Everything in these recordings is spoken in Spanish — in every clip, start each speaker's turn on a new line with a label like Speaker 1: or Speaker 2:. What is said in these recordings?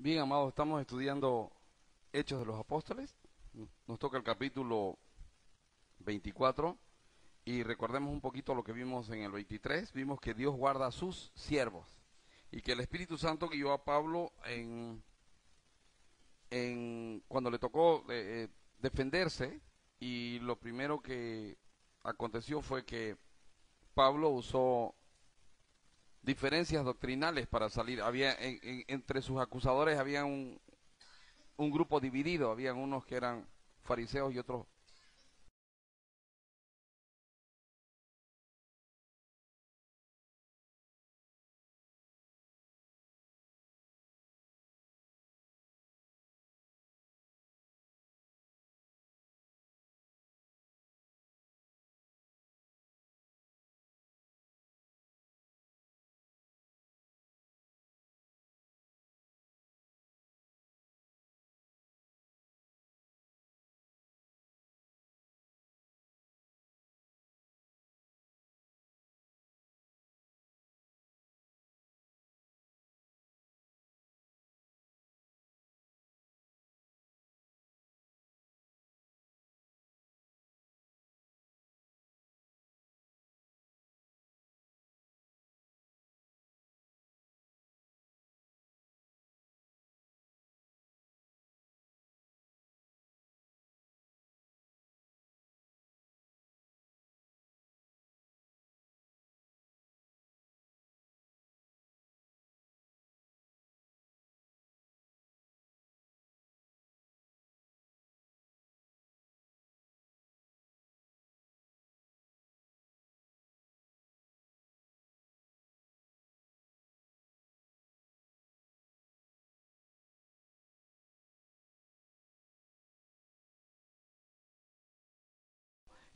Speaker 1: Bien, amados, estamos estudiando Hechos de los Apóstoles. Nos toca el capítulo 24 y recordemos un poquito lo que vimos en el 23. Vimos que Dios guarda a sus siervos y que el Espíritu Santo guió a Pablo en, cuando le tocó eh, eh, defenderse y lo primero que aconteció fue que Pablo usó diferencias doctrinales para salir. Había entre sus acusadores había un, un grupo dividido, habían unos que eran fariseos y otros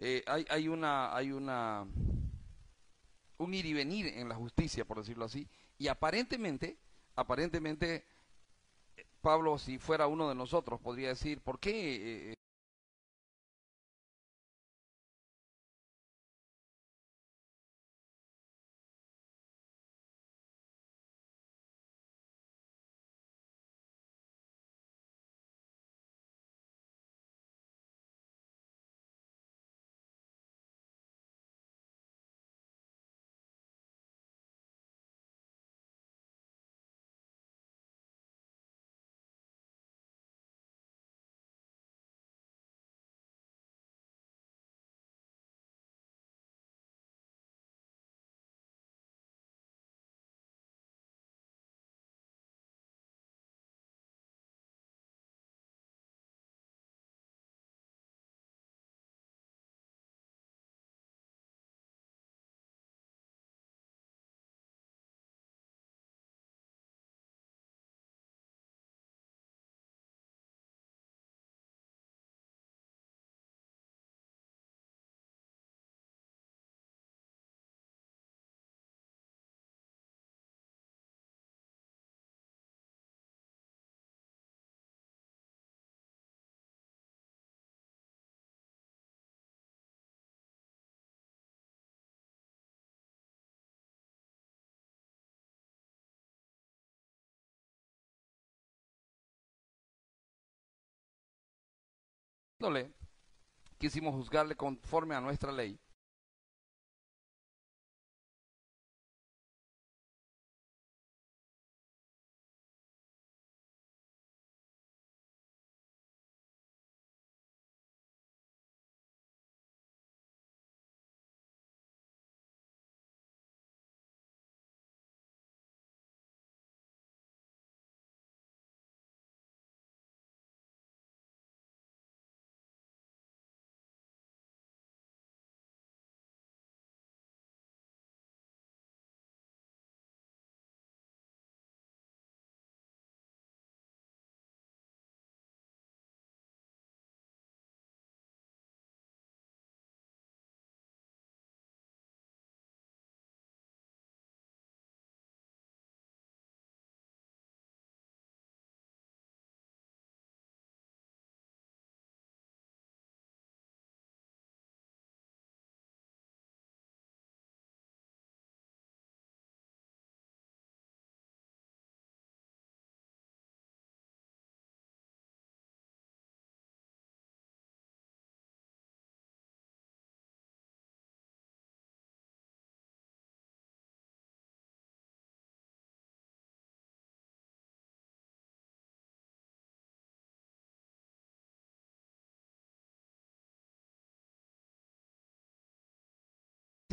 Speaker 1: eh, hay, hay una, hay una, un ir y venir en la justicia, por decirlo así, y aparentemente, aparentemente, Pablo, si fuera uno de nosotros, podría decir, ¿por qué? Eh, quisimos juzgarle conforme a nuestra ley.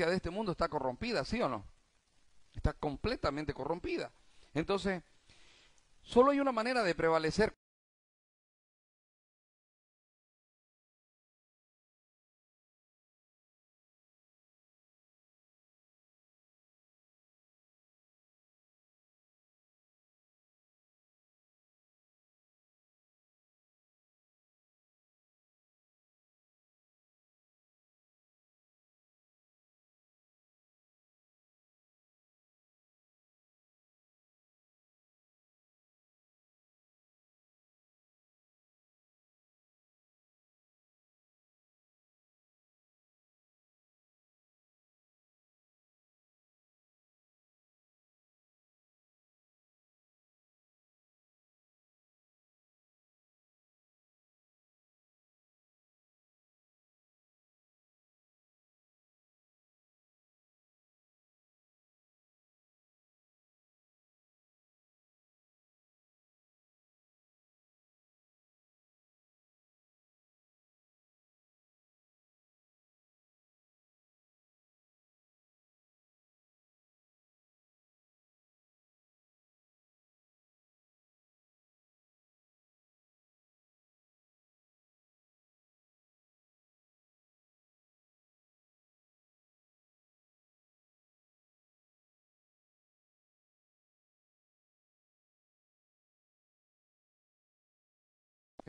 Speaker 1: De este mundo está corrompida, ¿sí o no? Está completamente corrompida. Entonces, solo hay una manera de prevalecer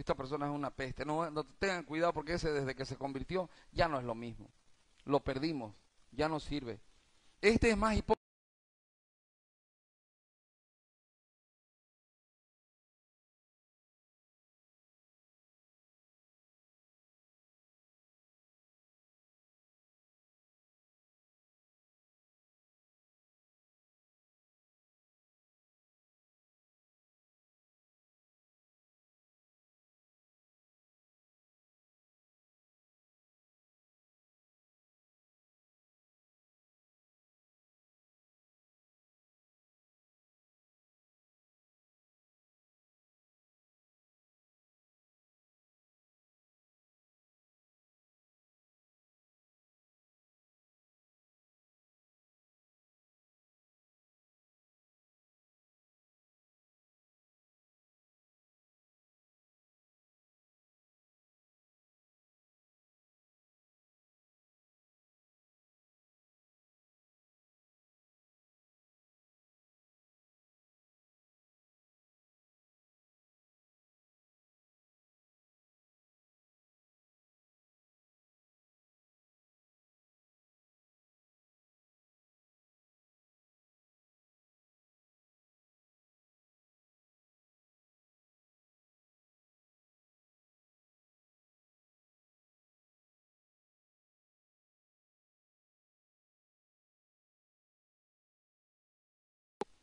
Speaker 1: esta persona es una peste. No, tengan cuidado porque ese desde que se convirtió ya no es lo mismo. Lo perdimos, ya no sirve. Este es más hipócrita.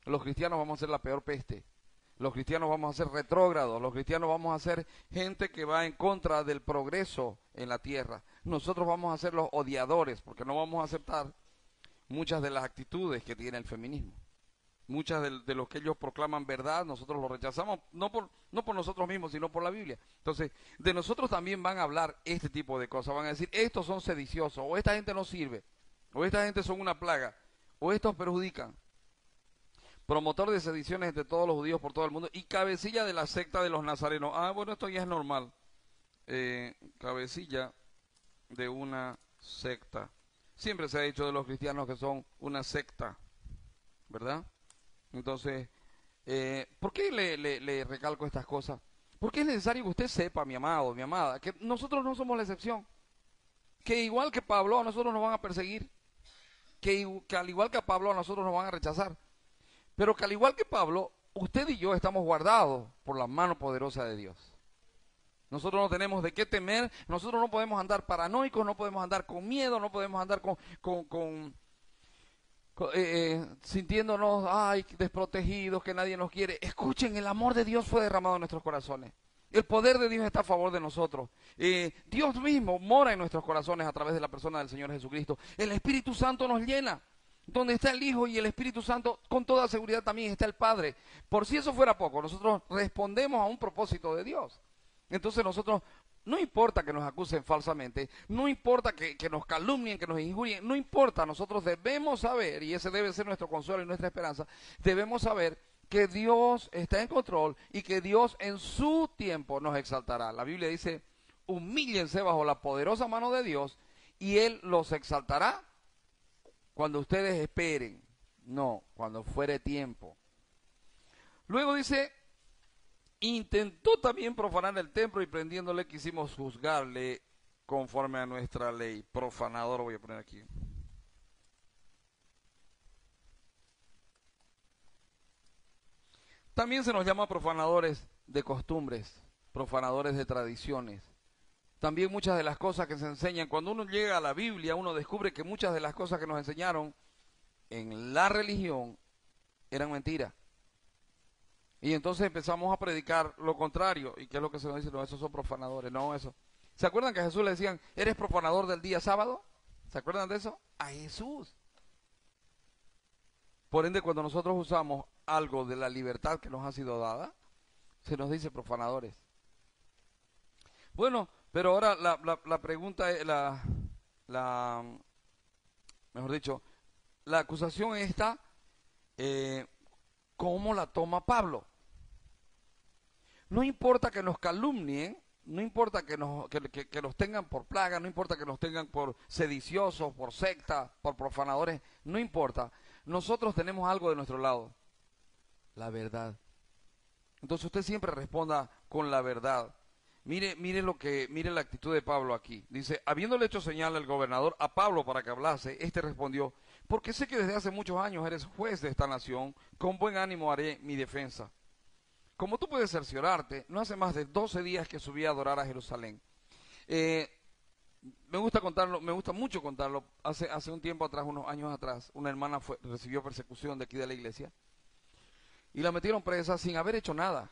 Speaker 1: Los cristianos vamos a ser la peor peste. Los cristianos vamos a ser retrógrados, los cristianos vamos a ser gente que va en contra del progreso en la tierra. Nosotros vamos a ser los odiadores porque no vamos a aceptar muchas de las actitudes que tiene el feminismo. Muchas de, de que ellos proclaman verdad, nosotros lo rechazamos, no por, no por nosotros mismos, sino por la Biblia. Entonces, de nosotros también van a hablar este tipo de cosas. Van a decir, estos son sediciosos, o esta gente no sirve, o esta gente son una plaga, o estos perjudican promotor de sediciones entre todos los judíos por todo el mundo y cabecilla de la secta de los nazarenos. Ah, bueno, esto ya es normal. Eh, cabecilla de una secta. Siempre se ha dicho de los cristianos que son una secta, ¿verdad? Entonces, eh, ¿por qué le, recalco estas cosas? Porque es necesario que usted sepa, mi amado, mi amada, que nosotros no somos la excepción. Que igual que Pablo, a nosotros nos van a perseguir. Que, que al igual que a Pablo, a nosotros nos van a rechazar. Pero que al igual que Pablo, usted y yo estamos guardados por la mano poderosa de Dios. Nosotros no tenemos de qué temer, nosotros no podemos andar paranoicos, no podemos andar con miedo, no podemos andar con, con, eh, eh, sintiéndonos ay, desprotegidos, que nadie nos quiere. Escuchen, el amor de Dios fue derramado en nuestros corazones. El poder de Dios está a favor de nosotros. Eh, Dios mismo mora en nuestros corazones a través de la persona del Señor Jesucristo. El Espíritu Santo nos llena. Donde está el Hijo y el Espíritu Santo, con toda seguridad también está el Padre. Por si eso fuera poco, nosotros respondemos a un propósito de Dios. Entonces nosotros No importa que nos acusen falsamente, no importa que, que, nos calumnien, que nos injurien, no importa, nosotros debemos saber, y ese debe ser nuestro consuelo y nuestra esperanza, debemos saber que Dios está en control y que Dios en su tiempo nos exaltará. La Biblia dice, humíllense bajo la poderosa mano de Dios y Él los exaltará cuando ustedes esperen, no, cuando fuere tiempo. Luego dice, intentó también profanar el templo y prendiéndole quisimos juzgarle conforme a nuestra ley. Profanador voy a poner aquí. También se nos llama profanadores de costumbres, profanadores de tradiciones. También muchas de las cosas que se enseñan, cuando uno llega a la Biblia, uno descubre que muchas de las cosas que nos enseñaron en la religión eran mentiras. Y entonces empezamos a predicar lo contrario. ¿Y qué es lo que se nos dice? No, esos son profanadores. No, eso. ¿Se acuerdan que a Jesús le decían, eres profanador del día sábado? ¿Se acuerdan de eso? A Jesús. Por ende, cuando nosotros usamos algo de la libertad que nos ha sido dada, se nos dice profanadores. Bueno, pero ahora la, la, la pregunta la, la, mejor dicho, la acusación está, eh, ¿cómo la toma Pablo? No importa que nos calumnien, no importa que nos, que, que, que tengan por plaga, no importa que nos tengan por sediciosos, por secta, por profanadores, no importa. Nosotros tenemos algo de nuestro lado la verdad. Entonces usted siempre responda con la verdad. Mire, mire lo que, mire la actitud de Pablo aquí. Dice, habiéndole hecho señal al gobernador a Pablo para que hablase, este respondió, porque sé que desde hace muchos años eres juez de esta nación, con buen ánimo haré mi defensa. Como tú puedes cerciorarte, no hace más de 12 días que subí a adorar a Jerusalén. Eh, me gusta contarlo, me gusta mucho contarlo. Hace, hace un tiempo atrás, unos años atrás, una hermana fue, recibió persecución de aquí de la iglesia y la metieron presa sin haber hecho nada.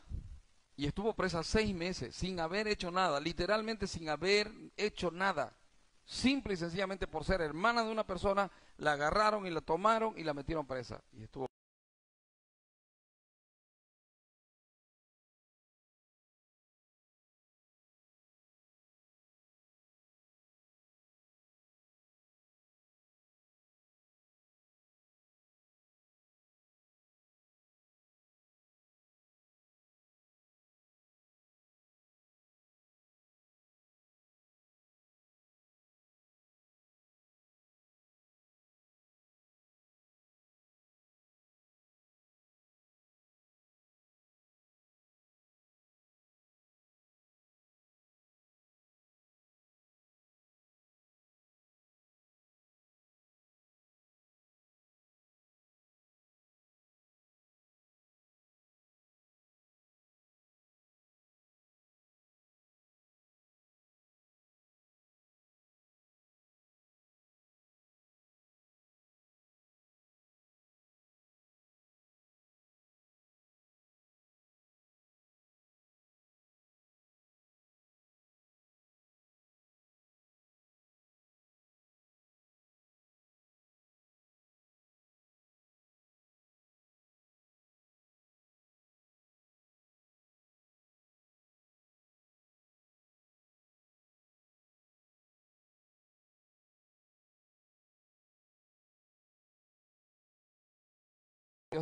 Speaker 1: Y estuvo presa seis meses sin haber hecho nada, literalmente sin haber hecho nada. Simple y sencillamente por ser hermana de una persona, la agarraron y la tomaron y la metieron presa. Y estuvo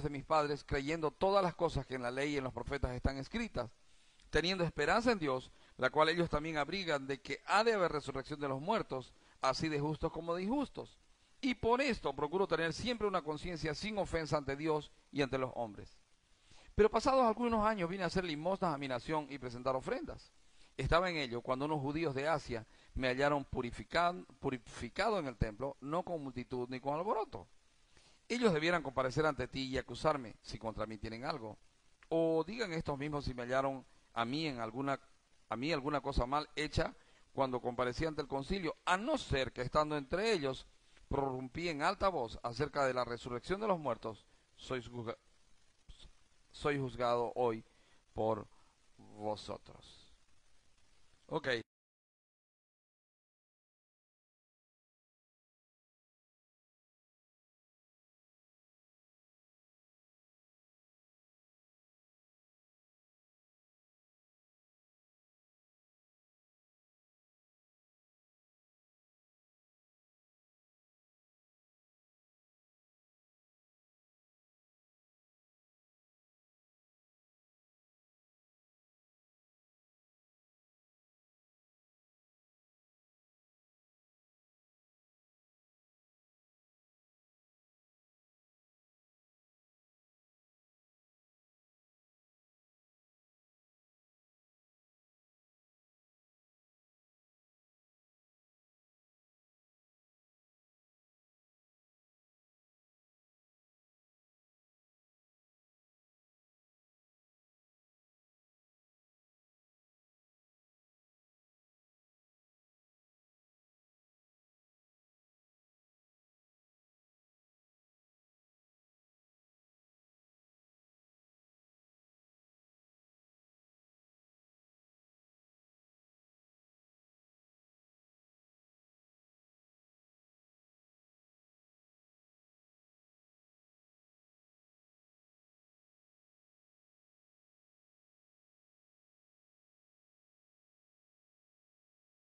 Speaker 1: de mis padres, creyendo todas las cosas que en la ley y en los profetas están escritas, teniendo esperanza en Dios, la cual ellos también abrigan de que ha de haber resurrección de los muertos, así de justos como de injustos. Y por esto procuro tener siempre una conciencia sin ofensa ante Dios y ante los hombres. Pero pasados algunos años vine a hacer limosnas a mi nación y presentar ofrendas. Estaba en ello cuando unos judíos de Asia me hallaron purificado, purificado en el templo, no con multitud ni con alboroto ellos debieran comparecer ante ti y acusarme si contra mí tienen algo. O digan estos mismos si me hallaron a mí en alguna a mí alguna cosa mal hecha cuando comparecí ante el concilio, a no ser que estando entre ellos prorrumpí en alta voz acerca de la resurrección de los muertos, soy, juzga soy juzgado hoy por vosotros. Ok.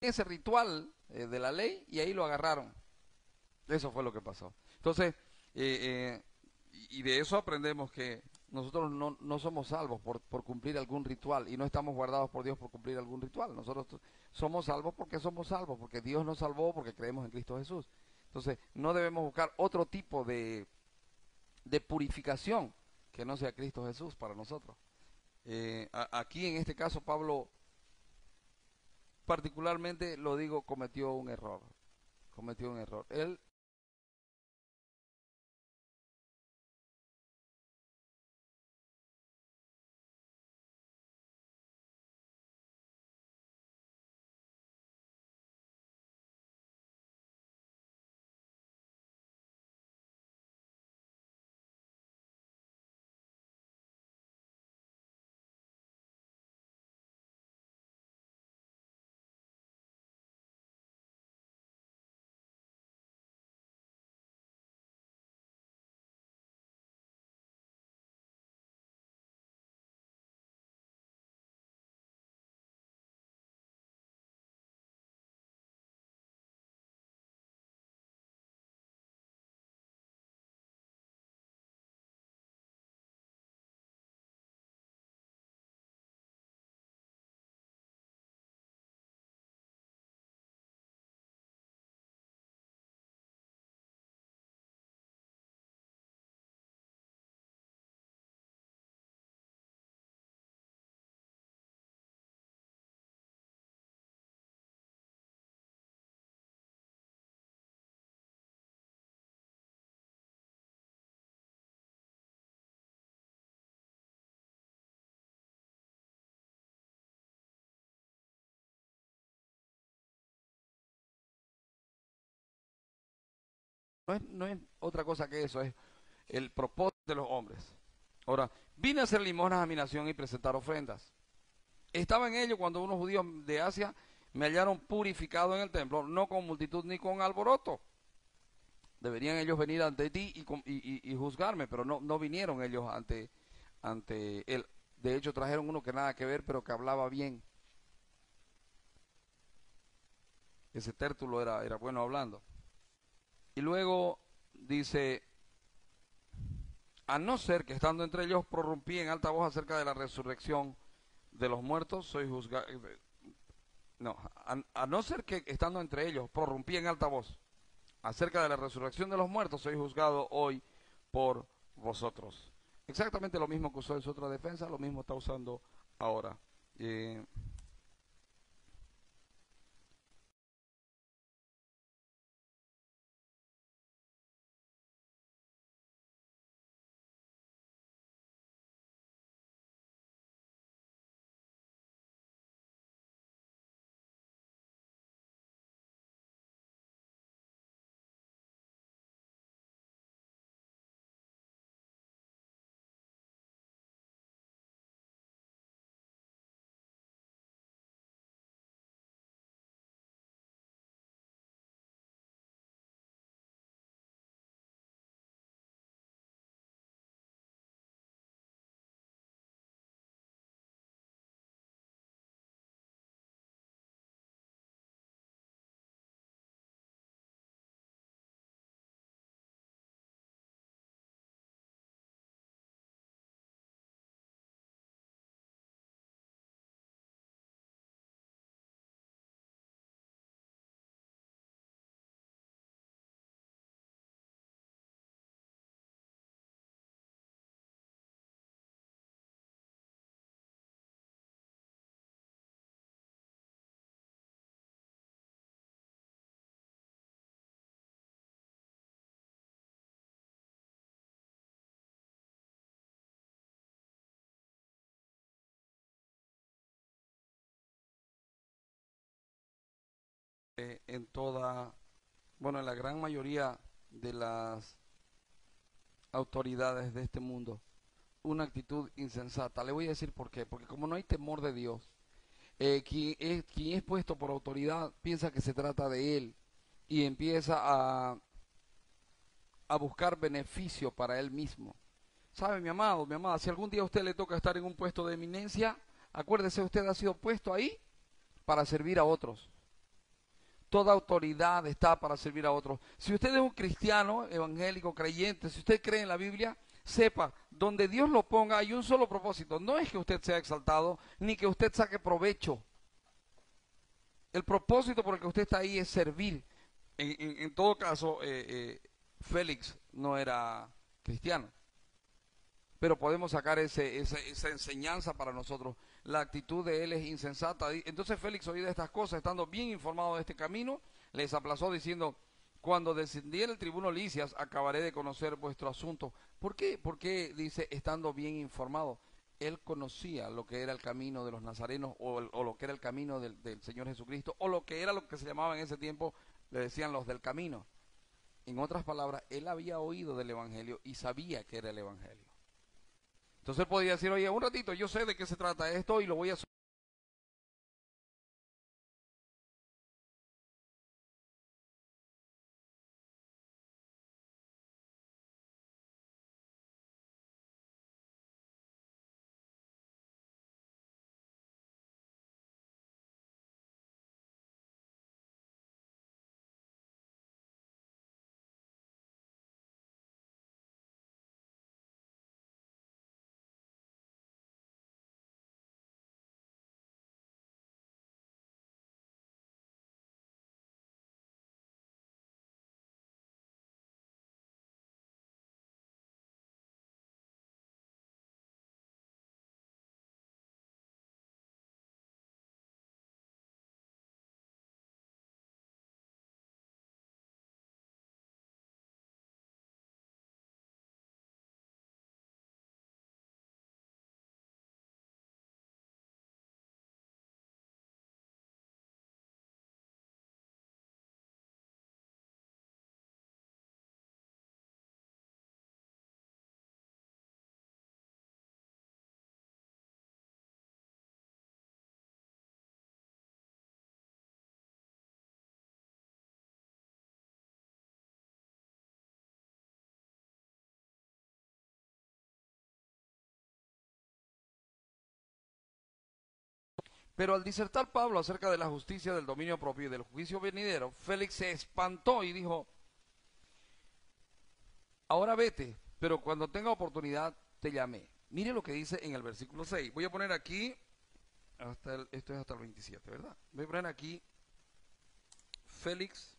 Speaker 1: Ese ritual eh, de la ley y ahí lo agarraron. Eso fue lo que pasó. Entonces, eh, y de eso aprendemos que nosotros no, no somos salvos por, por, cumplir algún ritual y no estamos guardados por Dios por cumplir algún ritual. Nosotros somos salvos porque somos salvos, porque Dios nos salvó, porque creemos en Cristo Jesús. Entonces, no debemos buscar otro tipo de, de purificación que no sea Cristo Jesús para nosotros. Eh, aquí en este caso Pablo particularmente lo digo cometió un error, cometió un error. Él No es, otra cosa que eso, es el propósito de los hombres. Ahora, vine a hacer limonas a mi nación y presentar ofrendas. Estaba en ello cuando unos judíos de Asia me hallaron purificado en el templo, no con multitud ni con alboroto. Deberían ellos venir ante ti y, juzgarme, pero no, no vinieron ellos ante, ante él. De hecho, trajeron uno que nada que ver, pero que hablaba bien. Ese tértulo era, era bueno hablando. Y luego dice, a no ser que estando entre ellos prorrumpí en alta voz acerca de la resurrección de los muertos, soy juzgado. No, a, no ser que estando entre ellos prorrumpí en alta voz acerca de la resurrección de los muertos, soy juzgado hoy por vosotros. Exactamente lo mismo que usó en su otra defensa, lo mismo está usando ahora. Eh, en toda, bueno, en la gran mayoría de las autoridades de este mundo, una actitud insensata. Le voy a decir por qué. Porque como no hay temor de Dios, eh, quien, es, quien es puesto por autoridad piensa que se trata de él y empieza a, a buscar beneficio para él mismo. ¿Sabe, mi amado, mi amada? Si algún día a usted le toca estar en un puesto de eminencia, acuérdese, usted ha sido puesto ahí para servir a otros Toda autoridad está para servir a otros. Si usted es un cristiano, evangélico, creyente, si usted cree en la Biblia, sepa, donde Dios lo ponga hay un solo propósito. No es que usted sea exaltado, ni que usted saque provecho. El propósito por el que usted está ahí es servir. En, todo caso, eh, eh, Félix no era cristiano. Pero podemos sacar ese, esa enseñanza para nosotros. La actitud de él es insensata. Entonces Félix oía de estas cosas, estando bien informado de este camino, les aplazó diciendo, cuando descendiera el tribuno Licias, acabaré de conocer vuestro asunto. ¿Por qué? Porque dice, estando bien informado. Él conocía lo que era el camino de los nazarenos o, lo que era el camino del, del, Señor Jesucristo o lo que era lo que se llamaba en ese tiempo, le decían los del camino. En otras palabras, él había oído del Evangelio y sabía que era el Evangelio. Entonces él podía decir, oye, un ratito, yo sé de qué se trata esto y lo voy a Pero al disertar Pablo acerca de la justicia del dominio propio y del juicio venidero, Félix se espantó y dijo, ahora vete, pero cuando tenga oportunidad te llamé. Mire lo que dice en el versículo 6. Voy a poner aquí, hasta esto es hasta el 27, ¿verdad? Voy a poner aquí, Félix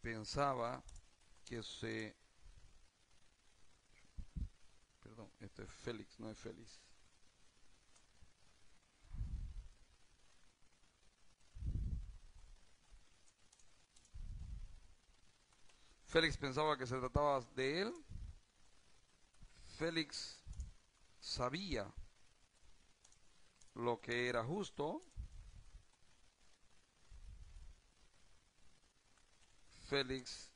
Speaker 1: pensaba que se... Perdón, esto es Félix, no es Félix. Félix pensaba que se trataba de él. Félix sabía lo que era justo. Félix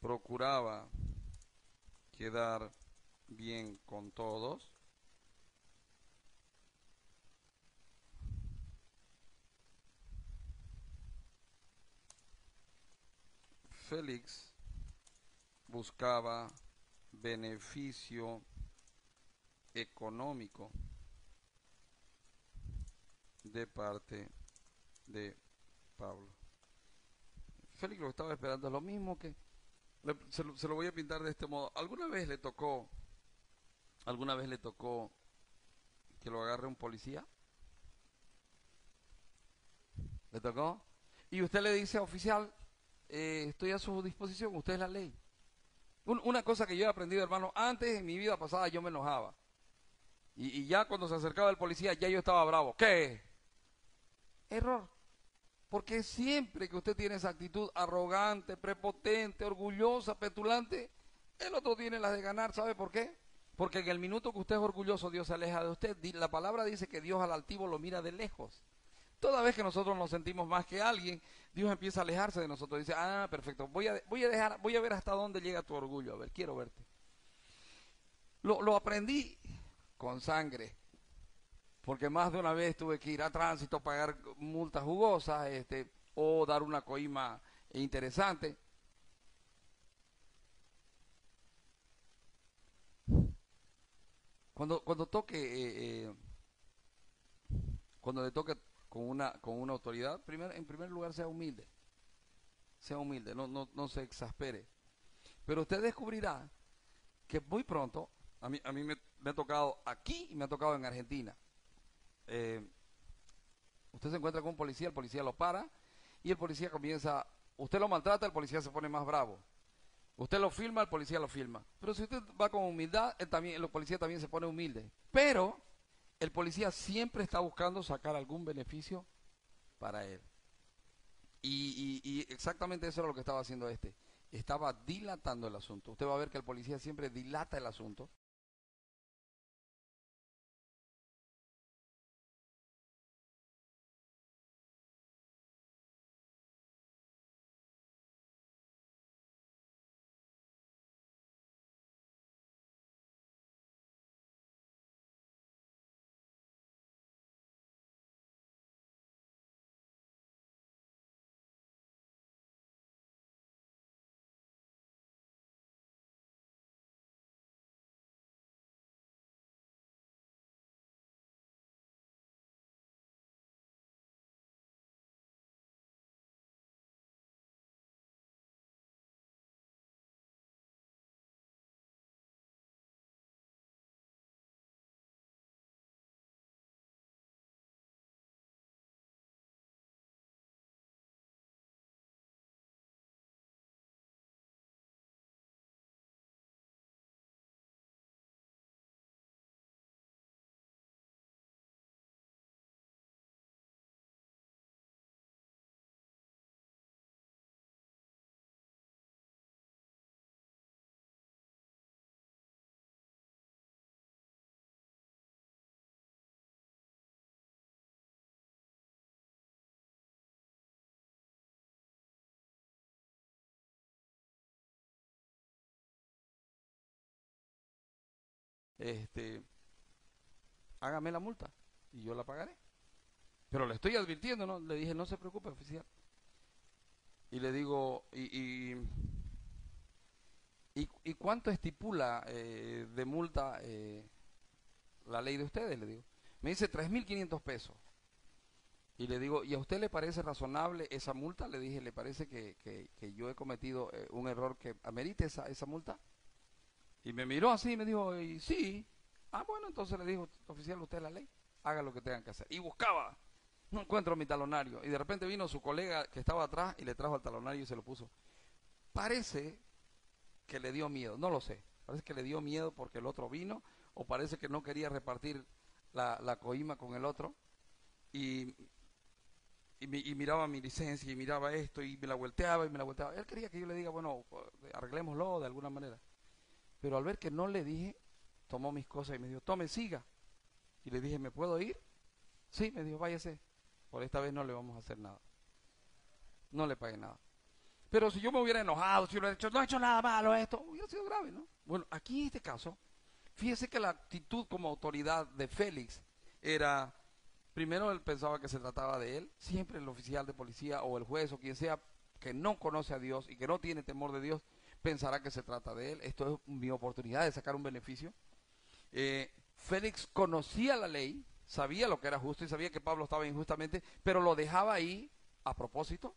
Speaker 1: procuraba quedar bien con todos. Félix buscaba beneficio económico de parte de Pablo. Félix lo estaba esperando, lo mismo que se, lo, se, lo, voy a pintar de este modo. ¿Alguna vez le tocó, alguna vez le tocó que lo agarre un policía? ¿Le tocó? Y usted le dice, oficial, eh, estoy a su disposición, usted es la ley. una cosa que yo he aprendido, hermano, antes en mi vida pasada yo me enojaba. Y, ya cuando se acercaba el policía, ya yo estaba bravo. ¿Qué? Error. Porque siempre que usted tiene esa actitud arrogante, prepotente, orgullosa, petulante, el otro tiene la de ganar. ¿Sabe por qué? Porque en el minuto que usted es orgulloso, Dios se aleja de usted. La palabra dice que Dios al altivo lo mira de lejos. Toda vez que nosotros nos sentimos más que alguien, Dios empieza a alejarse de nosotros. Dice, ah, perfecto, voy a, voy a dejar, voy a ver hasta dónde llega tu orgullo. A ver, quiero verte. Lo, lo aprendí con sangre. Porque más de una vez tuve que ir a tránsito, pagar multas jugosas, este, o dar una coima interesante. Cuando, cuando toque, eh, eh, cuando le toque con una, con una autoridad, primer, en primer lugar sea humilde. Sea humilde, no, no, no se exaspere. Pero usted descubrirá que muy pronto, a mí, a mí me, ha tocado aquí y me ha tocado en Argentina. Eh, usted se encuentra con un policía, el policía lo para y el policía comienza, usted lo maltrata, el policía se pone más bravo. Usted lo filma, el policía lo filma. Pero si usted va con humildad, él también, el policía también se pone humilde. Pero el policía siempre está buscando sacar algún beneficio para él. Y, y, y, exactamente eso era lo que estaba haciendo este. Estaba dilatando el asunto. Usted va a ver que el policía siempre dilata el asunto. Este, hágame la multa y yo la pagaré. Pero le estoy advirtiendo, ¿no? Le dije, no se preocupe, oficial. Y le digo, ¿y, y, y, y cuánto estipula eh, de multa eh, la ley de ustedes? Le digo. Me dice 3.500 pesos. Y le digo, ¿y a usted le parece razonable esa multa? Le dije, ¿le parece que, que, yo he cometido eh, un error que amerite esa, esa multa? Y me miró así y me dijo, y sí. Ah, bueno, entonces le dijo, oficial, usted la ley, haga lo que tengan que hacer. Y buscaba, no encuentro mi talonario. Y de repente vino su colega que estaba atrás y le trajo el talonario y se lo puso. Parece que le dio miedo, no lo sé. Parece que le dio miedo porque el otro vino, o parece que no quería repartir la, la coima con el otro. Y, y, y, miraba mi licencia y miraba esto y me la volteaba y me la volteaba. Él quería que yo le diga, bueno, arreglémoslo de alguna manera. Pero al ver que no le dije, tomó mis cosas y me dijo, tome, siga. Y le dije, ¿me puedo ir? Sí, me dijo, váyase. Por esta vez no le vamos a hacer nada. No le pagué nada. Pero si yo me hubiera enojado, si hubiera dicho, no he hecho nada malo esto, hubiera sido grave, ¿no? Bueno, aquí en este caso, fíjese que la actitud como autoridad de Félix era, primero él pensaba que se trataba de él, siempre el oficial de policía o el juez o quien sea que no conoce a Dios y que no tiene temor de Dios, pensará que se trata de él. Esto es mi oportunidad de sacar un beneficio. Eh, Félix conocía la ley, sabía lo que era justo y sabía que Pablo estaba injustamente, pero lo dejaba ahí a propósito.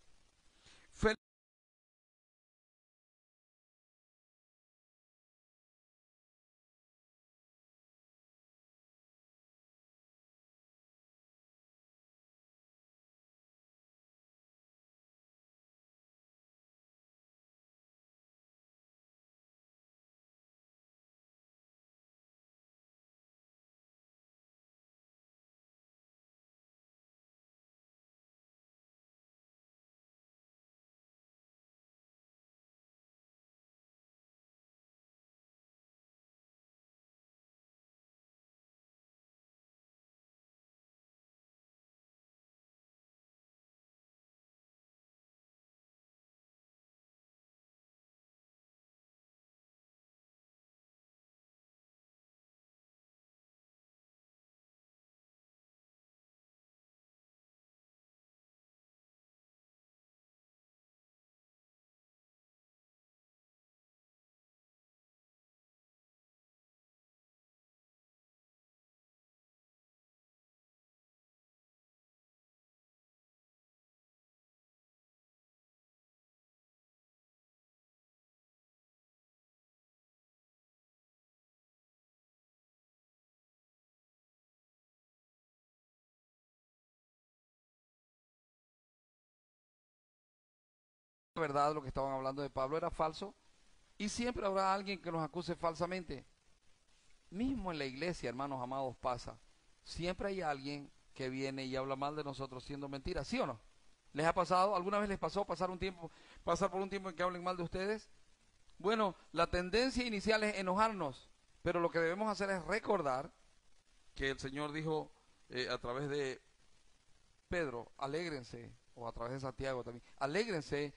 Speaker 1: Verdad lo que estaban hablando de Pablo era falso y siempre habrá alguien que nos acuse falsamente. Mismo en la iglesia, hermanos amados, pasa. Siempre hay alguien que viene y habla mal de nosotros siendo mentira, ¿sí o no? ¿Les ha pasado? ¿Alguna vez les pasó pasar un tiempo, pasar por un tiempo en que hablen mal de ustedes? Bueno, la tendencia inicial es enojarnos, pero lo que debemos hacer es recordar que el Señor dijo eh, a través de Pedro, alégrense, o a través de Santiago también, alégrense